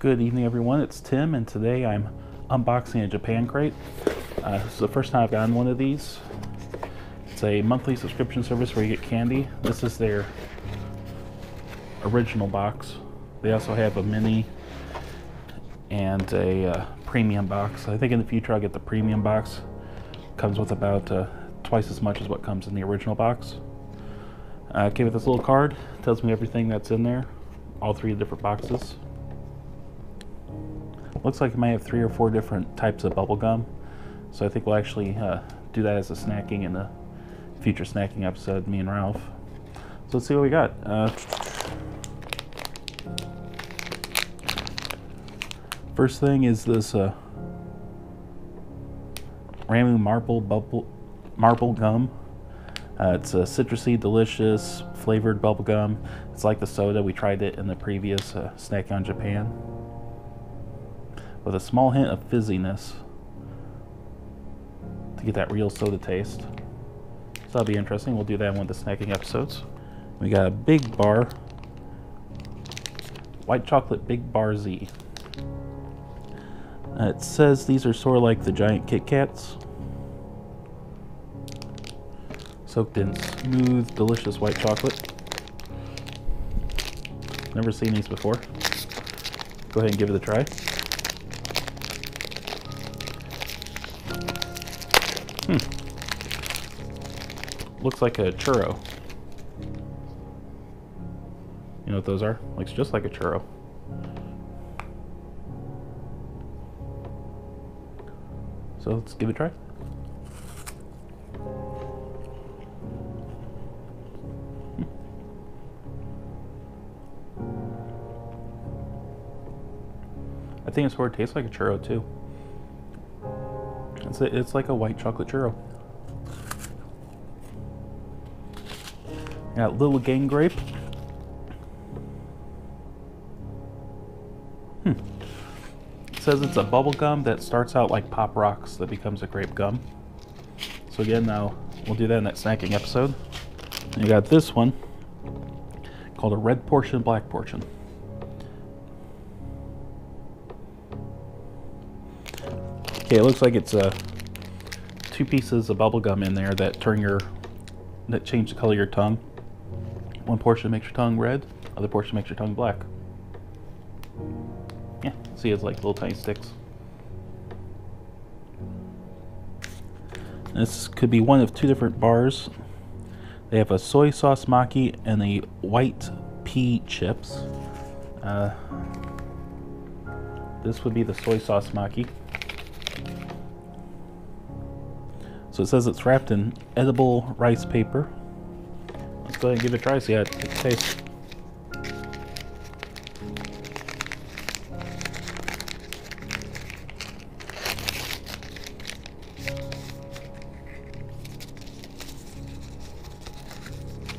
Good evening, everyone. It's Tim, and today I'm unboxing a Japan crate. Uh, this is the first time I've gotten one of these. It's a monthly subscription service where you get candy. This is their original box. They also have a mini and a uh, premium box. I think in the future I'll get the premium box. Comes with about uh, twice as much as what comes in the original box. Uh, came with this little card. Tells me everything that's in there. All three different boxes. Looks like it might have three or four different types of bubble gum. So I think we'll actually uh, do that as a snacking in the future snacking episode, me and Ralph. So let's see what we got. Uh, first thing is this uh, Ramu Marble Bubble Marble Gum. Uh, it's a citrusy, delicious, flavored bubble gum. It's like the soda. We tried it in the previous uh, Snack on Japan with a small hint of fizziness to get that real soda taste. So that'll be interesting. We'll do that in one of the snacking episodes. We got a big bar, white chocolate big bar Z. Uh, it says these are sort of like the giant Kit Kats. Soaked in smooth, delicious white chocolate. Never seen these before. Go ahead and give it a try. Hmm. Looks like a churro. You know what those are? Looks just like a churro. So let's give it a try. Hmm. I think sort of tastes like a churro too. It's, a, it's like a white chocolate churro. Got little gang grape. Hmm. It says it's a bubble gum that starts out like Pop Rocks that becomes a grape gum. So again, now we'll do that in that snacking episode. And you got this one called a red portion, black portion. Okay, it looks like it's uh, two pieces of bubble gum in there that turn your, that change the color of your tongue. One portion makes your tongue red, other portion makes your tongue black. Yeah, see it's like little tiny sticks. This could be one of two different bars. They have a soy sauce maki and a white pea chips. Uh, this would be the soy sauce maki. So it says it's wrapped in edible rice paper. Let's go ahead and give it a try, see how it tastes.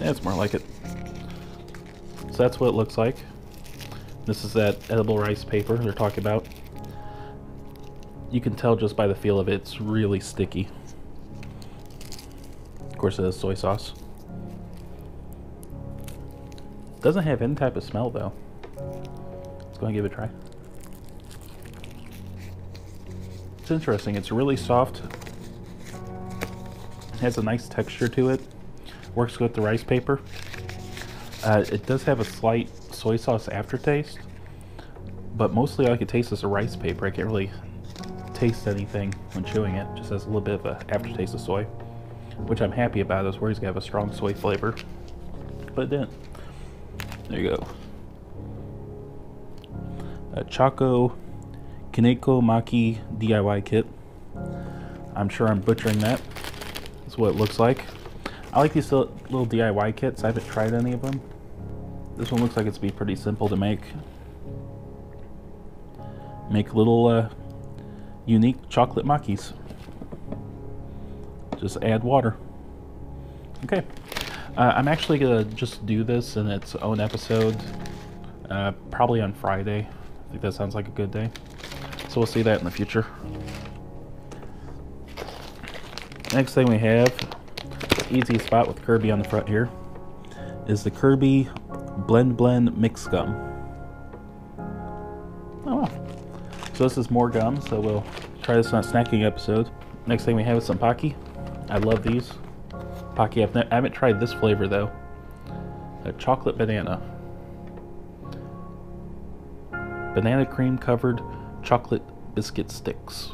It's more like it. So that's what it looks like. This is that edible rice paper they're talking about. You can tell just by the feel of it, it's really sticky. Of course, it has soy sauce. Doesn't have any type of smell though. Let's go and give it a try. It's interesting. It's really soft. It has a nice texture to it. Works with the rice paper. Uh, it does have a slight soy sauce aftertaste, but mostly all I can taste is the rice paper. I can't really taste anything when chewing it. Just has a little bit of an aftertaste of soy which I'm happy about. I was worried it's gonna have a strong soy flavor, but it didn't. There you go. A Choco Kaneko Maki DIY kit. I'm sure I'm butchering that. That's what it looks like. I like these little DIY kits. I haven't tried any of them. This one looks like it's be pretty simple to make. Make little uh, unique chocolate makis just add water. Okay. Uh, I'm actually going to just do this in its own episode, uh, probably on Friday. I think that sounds like a good day. So we'll see that in the future. Next thing we have, easy spot with Kirby on the front here, is the Kirby Blend Blend Mix Gum. Oh. So this is more gum, so we'll try this on a snacking episode. Next thing we have is some Pocky. I love these. Pocky, I've I haven't tried this flavor though. A chocolate banana. Banana cream covered chocolate biscuit sticks.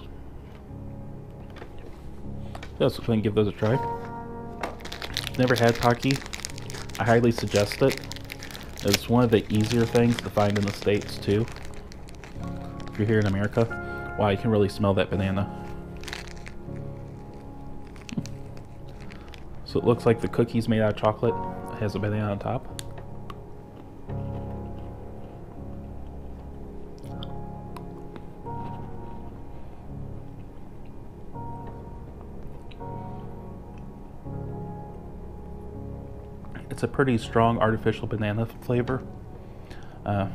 Let's go and give those a try. Never had Pocky. I highly suggest it. It's one of the easier things to find in the States too. If you're here in America. Wow, you can really smell that banana. So it looks like the cookie's made out of chocolate. Has a banana on top. It's a pretty strong artificial banana flavor, uh,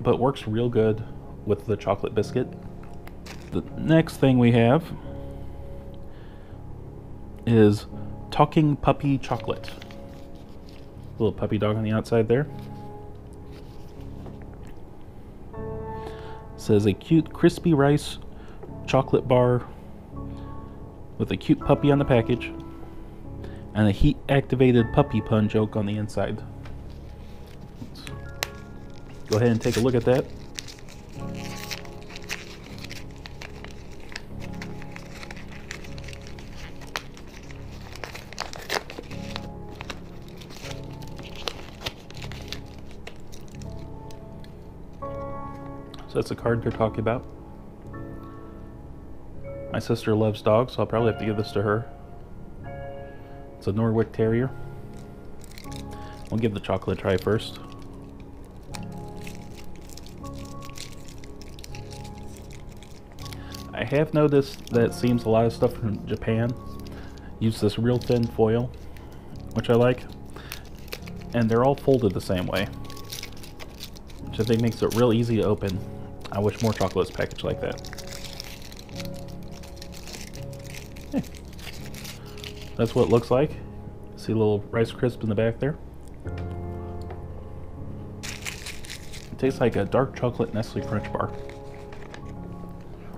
but works real good with the chocolate biscuit. The next thing we have is Talking Puppy Chocolate. Little puppy dog on the outside there. says a cute crispy rice chocolate bar with a cute puppy on the package and a heat activated puppy pun joke on the inside. Let's go ahead and take a look at that. So that's the card they're talking about. My sister loves dogs, so I'll probably have to give this to her. It's a Norwich Terrier. We'll give the chocolate a try first. I have noticed that seems a lot of stuff from Japan use this real thin foil, which I like. And they're all folded the same way, which I think makes it real easy to open. I wish more chocolate was packaged like that. Hey. That's what it looks like. See a little Rice Crisp in the back there. It tastes like a dark chocolate Nestle Crunch bar.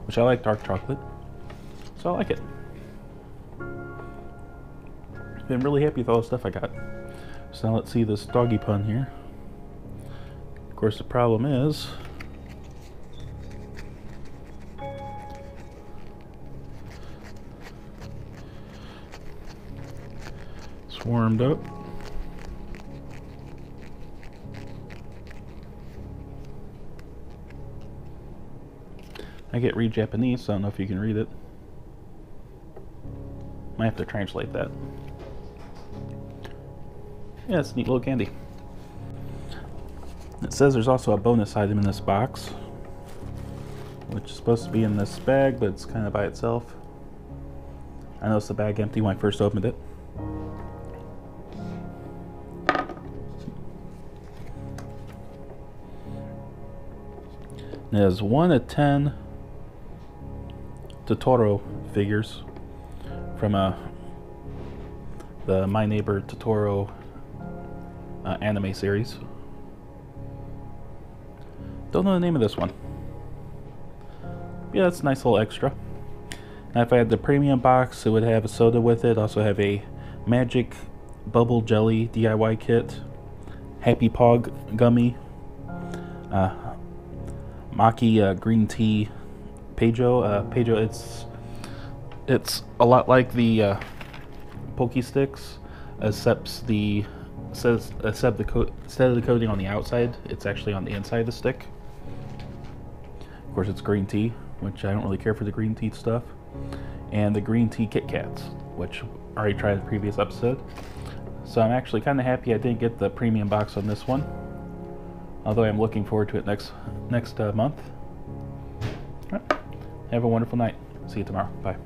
Which I like dark chocolate. So I like it. Been really happy with all the stuff I got. So now let's see this doggy pun here. Of course the problem is warmed up. I get read Japanese, so I don't know if you can read it. Might have to translate that. Yeah, it's neat little candy. It says there's also a bonus item in this box, which is supposed to be in this bag, but it's kind of by itself. I noticed the bag empty when I first opened it. There's 1 of 10 Totoro figures from uh, the My Neighbor Totoro uh, anime series. Don't know the name of this one. Yeah, that's a nice little extra. Now if I had the premium box, it would have a soda with it. Also have a Magic Bubble Jelly DIY kit. Happy Pog Gummy. Uh, Maki uh, green tea Pejo. Uh, Pejo, it's it's a lot like the uh, Sticks, except the says except the coat instead of the coating on the outside, it's actually on the inside of the stick. Of course, it's green tea, which I don't really care for the green tea stuff, and the green tea Kit Kats, which I already tried in the previous episode. So I'm actually kind of happy I didn't get the premium box on this one although I'm looking forward to it next next uh, month. Right. Have a wonderful night. See you tomorrow. Bye.